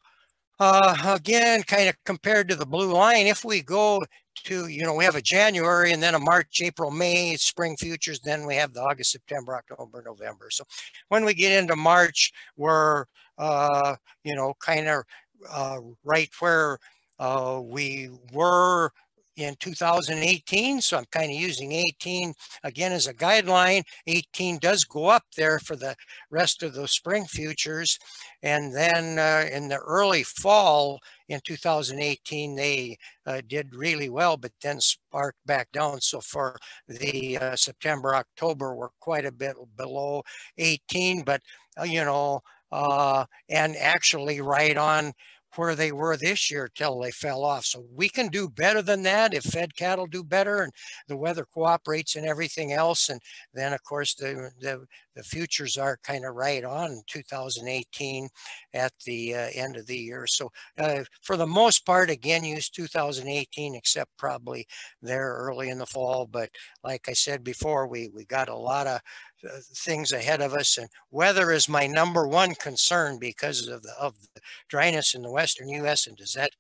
uh, again, kind of compared to the blue line, if we go to, you know, we have a January and then a March, April, May, spring futures, then we have the August, September, October, November. So when we get into March, we're, uh, you know, kind of uh, right where uh, we were in 2018. So I'm kind of using 18 again as a guideline. 18 does go up there for the rest of the spring futures. And then uh, in the early fall in 2018, they uh, did really well, but then sparked back down. So for the uh, September, October, we're quite a bit below 18, but uh, you know, uh, and actually right on where they were this year till they fell off. So we can do better than that if fed cattle do better and the weather cooperates and everything else. And then of course the the, the futures are kind of right on 2018 at the uh, end of the year. So uh, for the most part, again, use 2018, except probably there early in the fall. But like I said before, we we got a lot of uh, things ahead of us and weather is my number one concern because of the of the dryness in the western US and does that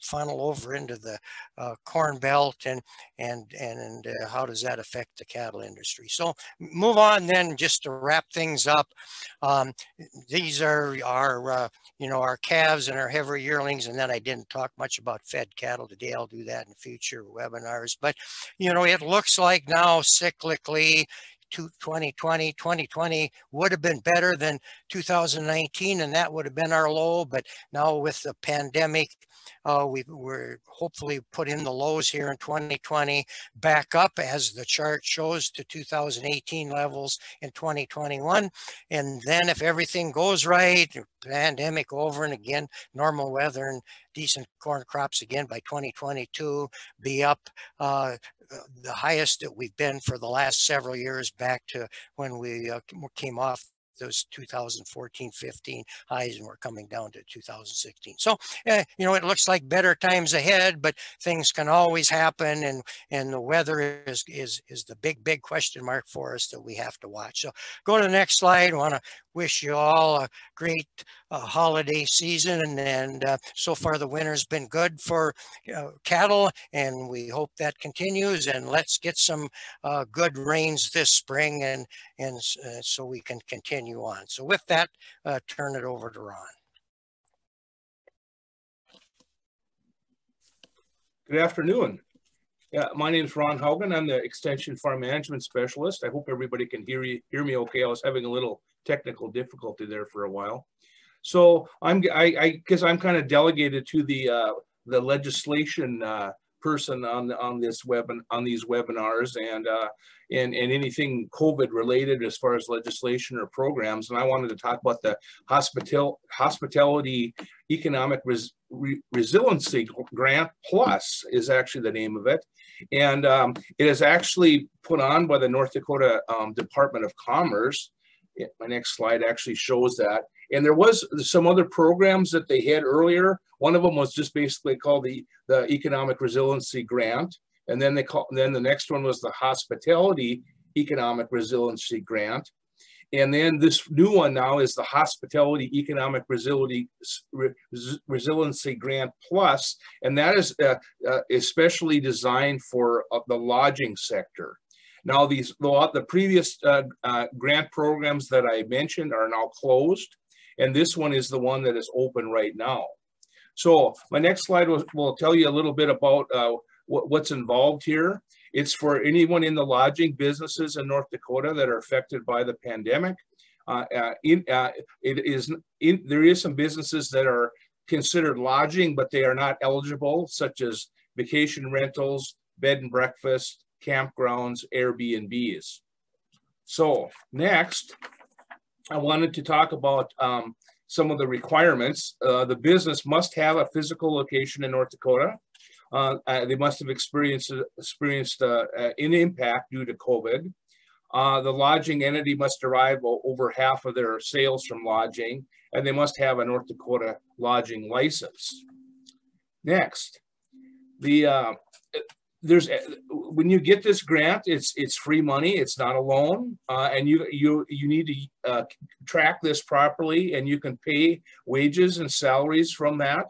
funnel over into the uh, corn belt and and and uh, how does that affect the cattle industry? So move on then just to wrap things up. Um, these are our uh, you know our calves and our heavy yearlings and then I didn't talk much about fed cattle today. I'll do that in future webinars. But you know it looks like now cyclically 2020, 2020 would have been better than 2019, and that would have been our low. But now with the pandemic, uh, we were hopefully put in the lows here in 2020, back up as the chart shows to 2018 levels in 2021. And then if everything goes right, pandemic over and again, normal weather and decent corn crops again by 2022, be up uh, the highest that we've been for the last several years back to when we uh, came off those 2014 15 highs and we're coming down to 2016 so uh, you know it looks like better times ahead but things can always happen and and the weather is is is the big big question mark for us that we have to watch so go to the next slide I want to wish you all a great uh, holiday season. And, and uh, so far the winter's been good for uh, cattle and we hope that continues. And let's get some uh, good rains this spring and, and uh, so we can continue on. So with that, uh, turn it over to Ron. Good afternoon. Yeah, my name is Ron Haugen. I'm the Extension Farm Management Specialist. I hope everybody can hear, you, hear me okay. I was having a little technical difficulty there for a while. So I'm I because I'm kind of delegated to the uh, the legislation uh, person on on this web on these webinars and uh, and and anything COVID related as far as legislation or programs. And I wanted to talk about the hospital hospitality economic res, re, resiliency grant plus is actually the name of it. And um, it is actually put on by the North Dakota um, Department of Commerce. Yeah, my next slide actually shows that. And there was some other programs that they had earlier. One of them was just basically called the, the Economic Resiliency Grant. And then they call, then the next one was the Hospitality Economic Resiliency Grant. And then this new one now is the Hospitality Economic Resiliency, Grant Plus, and that is uh, uh, especially designed for uh, the lodging sector. Now, these the, the previous uh, uh, grant programs that I mentioned are now closed, and this one is the one that is open right now. So my next slide will, will tell you a little bit about uh, what, what's involved here. It's for anyone in the lodging businesses in North Dakota that are affected by the pandemic. Uh, uh, in, uh, it is in, there is some businesses that are considered lodging, but they are not eligible, such as vacation rentals, bed and breakfast, campgrounds, Airbnbs. So next, I wanted to talk about um, some of the requirements. Uh, the business must have a physical location in North Dakota. Uh, uh, they must have experienced experienced uh, uh, an impact due to COVID. Uh, the lodging entity must derive over half of their sales from lodging, and they must have a North Dakota lodging license. Next, the there's when you get this grant, it's it's free money. It's not a loan, uh, and you you you need to uh, track this properly, and you can pay wages and salaries from that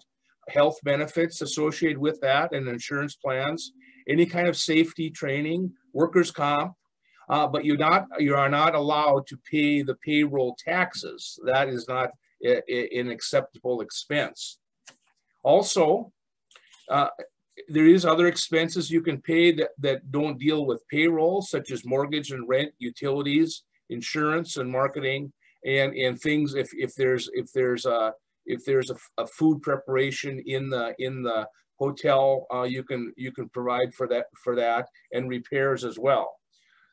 health benefits associated with that and insurance plans, any kind of safety training, workers' comp, uh, but you're not, you are not allowed to pay the payroll taxes. That is not a, a, an acceptable expense. Also, uh, there is other expenses you can pay that, that don't deal with payroll, such as mortgage and rent, utilities, insurance and marketing, and, and things if, if there's if there's a if there's a, a food preparation in the in the hotel, uh, you can you can provide for that for that and repairs as well.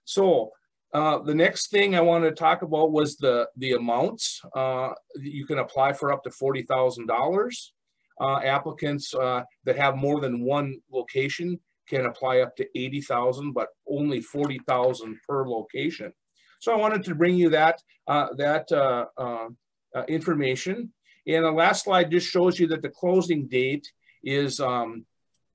So uh, the next thing I wanted to talk about was the the amounts. Uh, you can apply for up to forty thousand dollars. Applicants uh, that have more than one location can apply up to eighty thousand, but only forty thousand per location. So I wanted to bring you that uh, that information. And the last slide just shows you that the closing date is um,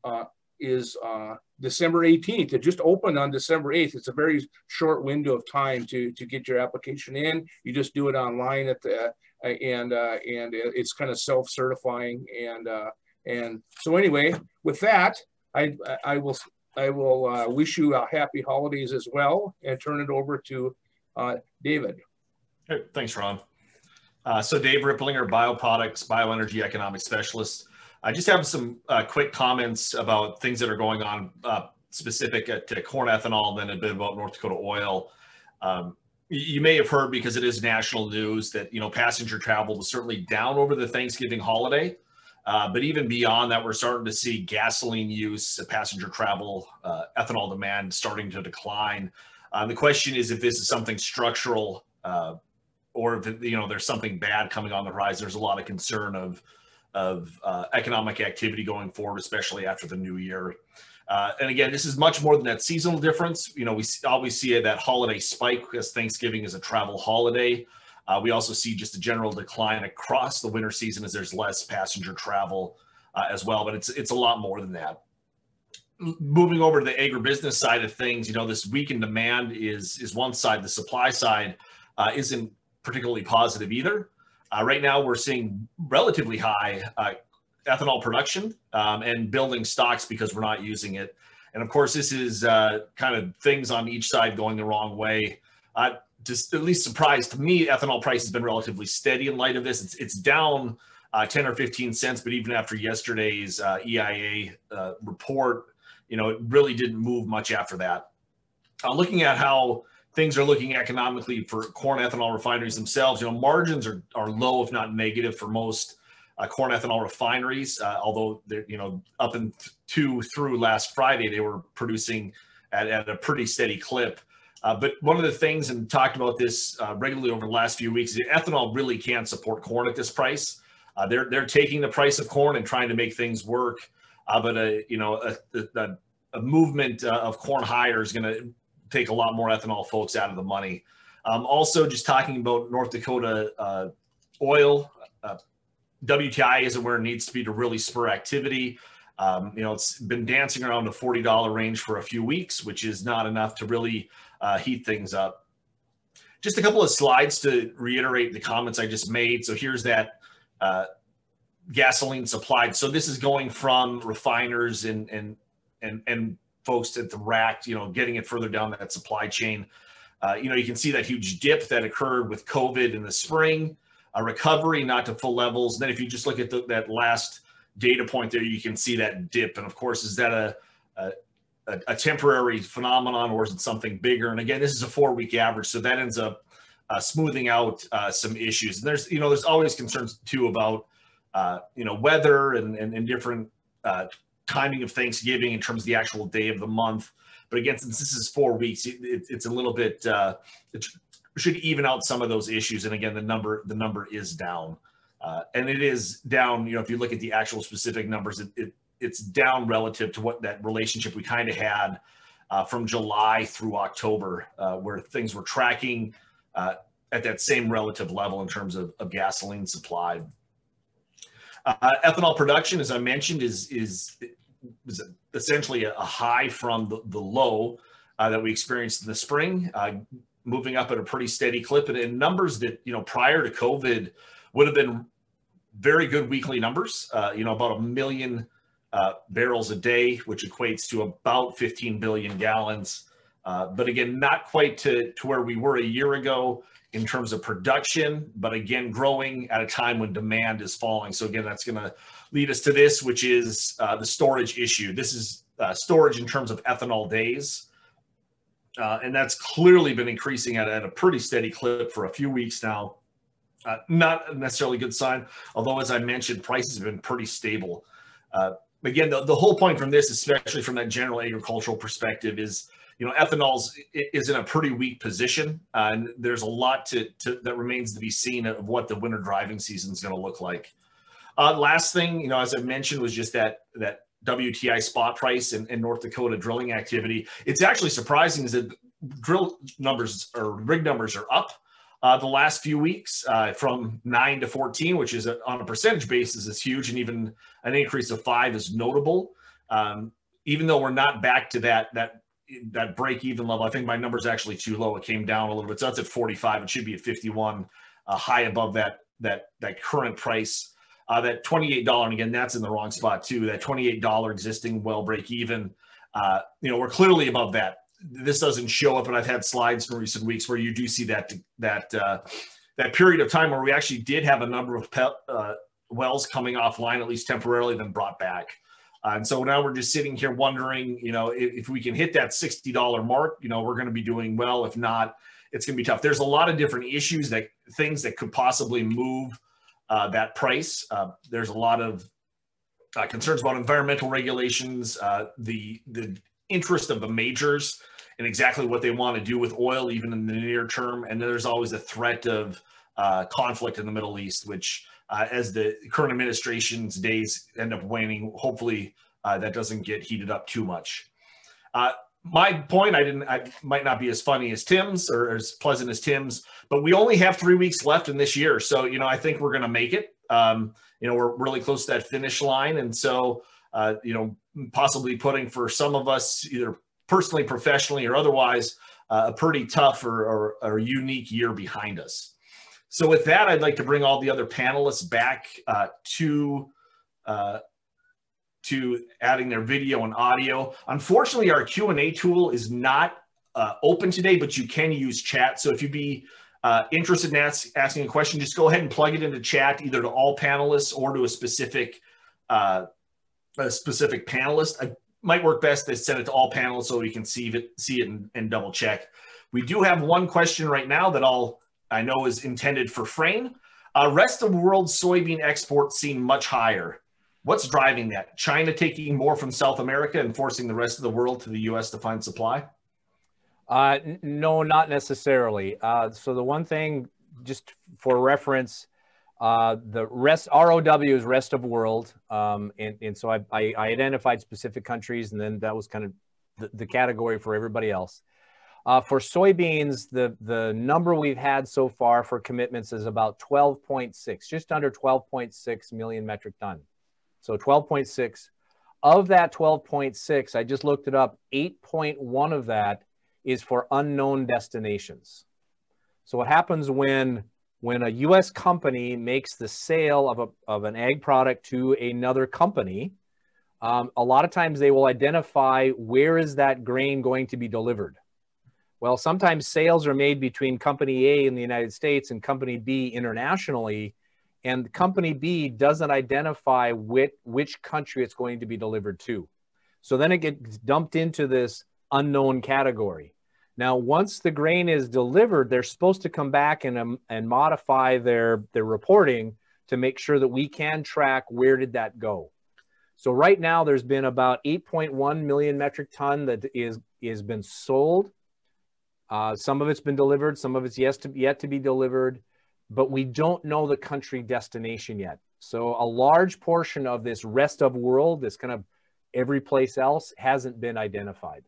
uh, is uh, December 18th. It just opened on December 8th. It's a very short window of time to to get your application in. You just do it online at the uh, and uh, and it's kind of self-certifying and uh, and so anyway, with that, I I will I will uh, wish you a happy holidays as well and turn it over to uh, David. Hey, thanks, Ron. Uh, so Dave Ripplinger, bioproducts, bioenergy economic specialist. I just have some uh, quick comments about things that are going on uh, specific to corn ethanol, and then a bit about North Dakota oil. Um, you may have heard because it is national news that you know passenger travel was certainly down over the Thanksgiving holiday, uh, but even beyond that, we're starting to see gasoline use, passenger travel, uh, ethanol demand starting to decline. Uh, the question is if this is something structural uh, or if you know there's something bad coming on the horizon. There's a lot of concern of of uh, economic activity going forward, especially after the new year. Uh, and again, this is much more than that seasonal difference. You know, we always see that holiday spike because Thanksgiving is a travel holiday. Uh, we also see just a general decline across the winter season as there's less passenger travel uh, as well. But it's it's a lot more than that. Moving over to the agribusiness side of things, you know, this weakened demand is is one side. The supply side uh, isn't particularly positive either. Uh, right now, we're seeing relatively high uh, ethanol production um, and building stocks because we're not using it. And of course, this is uh, kind of things on each side going the wrong way. Uh, just at least surprised to me, ethanol price has been relatively steady in light of this. It's, it's down uh, 10 or 15 cents, but even after yesterday's uh, EIA report, you know, it really didn't move much after that. looking at how things are looking economically for corn ethanol refineries themselves. You know, margins are, are low, if not negative, for most uh, corn ethanol refineries. Uh, although you know up and to through last Friday, they were producing at, at a pretty steady clip. Uh, but one of the things, and talked about this uh, regularly over the last few weeks, is ethanol really can't support corn at this price. Uh, they're they're taking the price of corn and trying to make things work. Uh, but you know, a, a, a movement of corn higher is going to take a lot more ethanol folks out of the money. Um, also, just talking about North Dakota oil, uh, WTI isn't where it needs to be to really spur activity. Um, you know, it's been dancing around the $40 range for a few weeks, which is not enough to really uh, heat things up. Just a couple of slides to reiterate the comments I just made. So here's that uh, gasoline supplied. So this is going from refiners and and and and folks at the rack, you know, getting it further down that supply chain. Uh, you know, you can see that huge dip that occurred with COVID in the spring, a recovery not to full levels. And then if you just look at the, that last data point there, you can see that dip. And of course, is that a, a, a temporary phenomenon or is it something bigger? And again, this is a four week average. So that ends up uh, smoothing out uh, some issues. And there's, you know, there's always concerns too about, uh, you know, weather and, and, and different uh, timing of Thanksgiving in terms of the actual day of the month. But again, since this is four weeks, it, it's a little bit, uh, it should even out some of those issues. And again, the number, the number is down. Uh, and it is down, you know, if you look at the actual specific numbers, it, it it's down relative to what that relationship we kind of had uh, from July through October, uh, where things were tracking uh, at that same relative level in terms of, of gasoline supply. Uh, ethanol production, as I mentioned, is is, essentially a, high from the, the low uh, that we experienced in the spring, moving up at a pretty steady clip, and in numbers that you know prior to COVID would have been very good weekly numbers. Uh, you know, about a million uh, barrels a day, which equates to about 15 billion gallons. Uh, but again, not quite to, to where we were a year ago in terms of production, but again, growing at a time when demand is falling. So again, that's going to lead us to this, which is uh, the storage issue. This is uh, storage in terms of ethanol days. Uh, and that's clearly been increasing at, at a pretty steady clip for a few weeks now. Uh, not necessarily a good sign, although as I mentioned, prices have been pretty stable. Uh, again, the, the whole point from this, especially from that general agricultural perspective, is you know ethanol is in a pretty weak position, uh, and there's a lot to, to, that remains to be seen of what the winter driving season is going to look like. Uh, last thing, you know, as I mentioned, was just that that WTI spot price and, and North Dakota drilling activity. It's actually surprising is that drill numbers or rig numbers are up uh, the last few weeks uh, from 9 to 14, which is a, on a percentage basis is huge, and even an increase of five is notable. Um, even though we're not back to that that that break even level, I think my number is actually too low. It came down a little bit, so that's at 45. It should be at 51, uh, high above that that that current price. Uh, that $28, and again, that's in the wrong spot too. That $28 existing well break even. Uh, you know, we're clearly above that this doesn't show up, and I've had slides in recent weeks where you do see that that uh, that period of time where we actually did have a number of pe- uh, wells coming offline, at least temporarily, then brought back. Uh, and so now we're just sitting here wondering, you know, if, if we can hit that sixty dollar mark, you know, we're going to be doing well. If not, it's going to be tough. There's a lot of different issues that things that could possibly move uh, that price. Uh, there's a lot of uh, concerns about environmental regulations, uh, the the interest of the majors and exactly what they want to do with oil, even in the near term. And then there's always a threat of uh, conflict in the Middle East, which, uh, as the current administration's days end up waning, hopefully that doesn't get heated up too much. My point, I didn't, I might not be as funny as Tim's or as pleasant as Tim's, but we only have three weeks left in this year. So, you know, I think we're going to make it. Um, you know, we're really close to that finish line. And so, uh, you know, possibly putting for some of us, either personally, professionally, or otherwise, uh, a pretty tough or, or, or, unique year behind us. So with that, I'd like to bring all the other panelists back uh, to uh, to adding their video and audio. Unfortunately, our Q&A tool is not uh, open today, but you can use chat. So if you'd be uh, interested in ask, asking a question, just go ahead and plug it into chat, either to all panelists or to a specific uh, a specific panelist. I might work best to send it to all panelists so we can see it, see it and, and double check. We do have one question right now that I'll, I know is intended for Frayne. Uh, rest of world soybean exports seem much higher. What's driving that? China taking more from South America and forcing the rest of the world to the U.S. to find supply? Uh, no, not necessarily. Uh, so the one thing, just for reference, uh, the rest ROW is rest of world, um, and and so I, I, I identified specific countries, and then that was kind of the, the category for everybody else. Uh, for soybeans, the, the number we've had so far for commitments is about 12.6, just under 12.6 million metric ton. So 12.6. Of that 12.6, I just looked it up, 8.1 of that is for unknown destinations. So what happens when when a U.S. company makes the sale of, a, of an ag product to another company, um, a lot of times they will identify where is that grain going to be delivered. Well, sometimes sales are made between company A in the United States and company B internationally, and company B doesn't identify which, which country it's going to be delivered to. So then it gets dumped into this unknown category. Now, once the grain is delivered, they're supposed to come back and, um, and modify their, their reporting to make sure that we can track where did that go. So right now, there's been about 8.1 million metric ton that is is been sold. Uh, some of it's been delivered, some of it's yet to, yet to be delivered, but we don't know the country destination yet. So a large portion of this rest of world, this kind of every place else, hasn't been identified.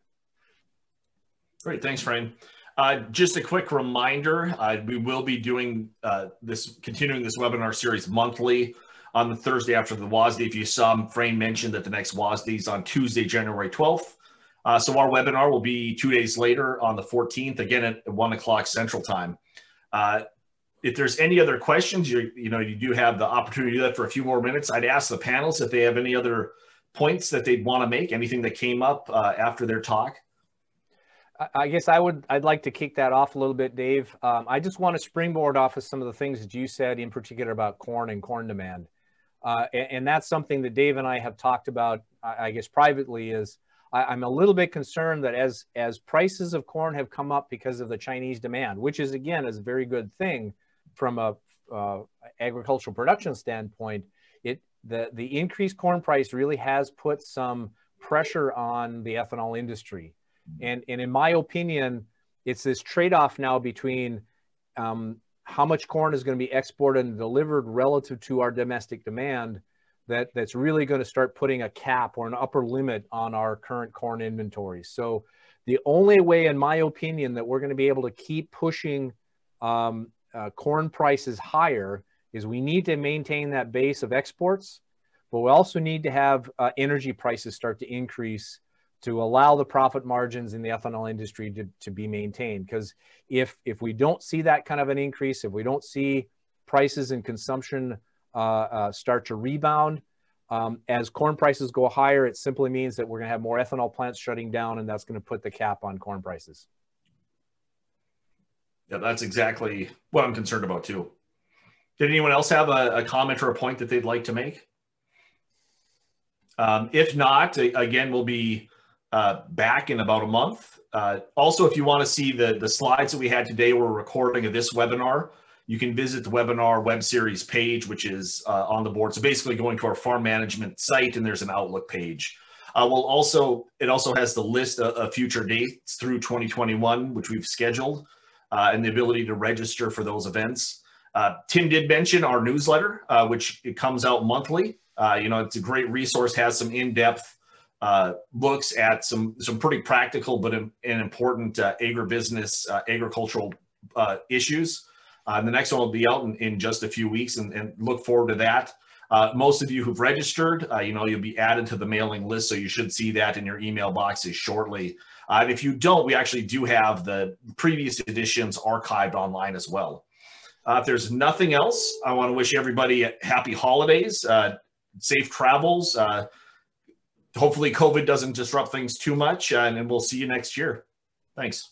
Great, thanks, Frayne. Uh, just a quick reminder, uh, we will be doing uh, this, continuing this webinar series monthly on the Thursday after the WASDE. If you saw, Frayne mentioned that the next WASDE is on Tuesday, January 12th. Uh, so our webinar will be two days later on the 14th, again at one o'clock Central Time. If there's any other questions, you, you know, you do have the opportunity to do that for a few more minutes. I'd ask the panels if they have any other points that they'd want to make, anything that came up uh, after their talk. I guess I would, I'd like to kick that off a little bit, Dave. Um, I just want to springboard off of some of the things that you said in particular about corn and corn demand. Uh, and, and, that's something that Dave and I have talked about, I, I guess privately is I, am a little bit concerned that as, as prices of corn have come up because of the Chinese demand, which is again, is a very good thing from a uh, agricultural production standpoint, it, the, the increased corn price really has put some pressure on the ethanol industry. And, and in my opinion, it's this trade-off now between um, how much corn is going to be exported and delivered relative to our domestic demand that, that's really going to start putting a cap or an upper limit on our current corn inventory. So the only way, in my opinion, that we're going to be able to keep pushing um, uh, corn prices higher is we need to maintain that base of exports, but we also need to have uh, energy prices start to increase to allow the profit margins in the ethanol industry to, to be maintained. Because if, if we don't see that kind of an increase, if we don't see prices and consumption uh, uh, start to rebound, um, as corn prices go higher, it simply means that we're going to have more ethanol plants shutting down, and that's going to put the cap on corn prices. Yeah, that's exactly what I'm concerned about too. Did anyone else have a, a comment or a point that they'd like to make? Um, if not, again, we'll be uh, back in about a month. Uh, also, if you want to see the, the slides that we had today, we're recording of this webinar. You can visit the webinar web series page, which is uh, on the board. So basically going to our farm management site and there's an Outlook page. Uh, we'll also, it also has the list of, of, future dates through 2021, which we've scheduled, uh, and the ability to register for those events. Uh, Tim did mention our newsletter, which it comes out monthly. you know, it's a great resource, has some in-depth uh, looks at some some pretty practical but and important uh, agribusiness uh, agricultural uh, issues. Uh, the next one will be out in, in just a few weeks, and, and look forward to that. Uh, most of you who've registered, you know, you'll be added to the mailing list, so you should see that in your email boxes shortly. Uh, and if you don't, we actually do have the previous editions archived online as well. Uh, if there's nothing else, I want to wish everybody happy holidays, uh, safe travels hopefully COVID doesn't disrupt things too much, uh, and we'll see you next year. Thanks.